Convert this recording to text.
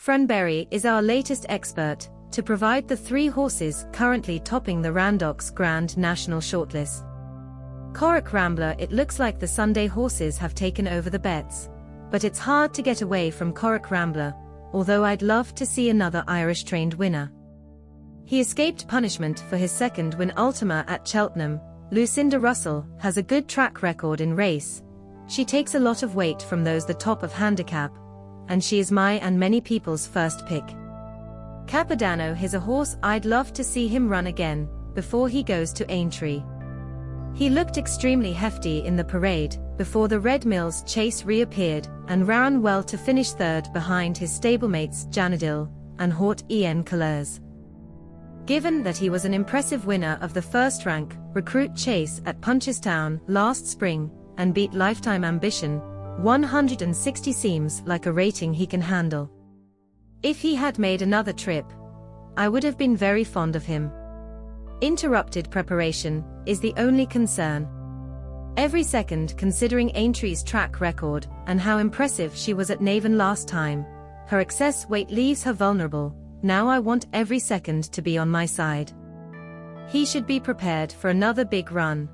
Fran Berry is our latest expert to provide the three horses currently topping the Randox Grand National shortlist. Corach Rambler It looks like the Sunday horses have taken over the bets. But it's hard to get away from Corach Rambler, although I'd love to see another Irish-trained winner. He escaped punishment for his second win Ultima at Cheltenham. Lucinda Russell has a good track record in race. She takes a lot of weight from those the top of handicap, and she is my and many people's first pick. Capodanno is a horse I'd love to see him run again, before he goes to Aintree. He looked extremely hefty in the parade, before the Red Mills chase reappeared, and ran well to finish third behind his stablemates Janidil and Haut En Couleurs. Given that he was an impressive winner of the first rank recruit chase at Punchestown last spring and beat Lifetime Ambition, 160 seems like a rating he can handle. If he had made another trip, I would have been very fond of him. Interrupted preparation is the only concern. Every second considering Aintree's track record and how impressive she was at Navan last time, her excess weight leaves her vulnerable, now I want every second to be on my side. He should be prepared for another big run.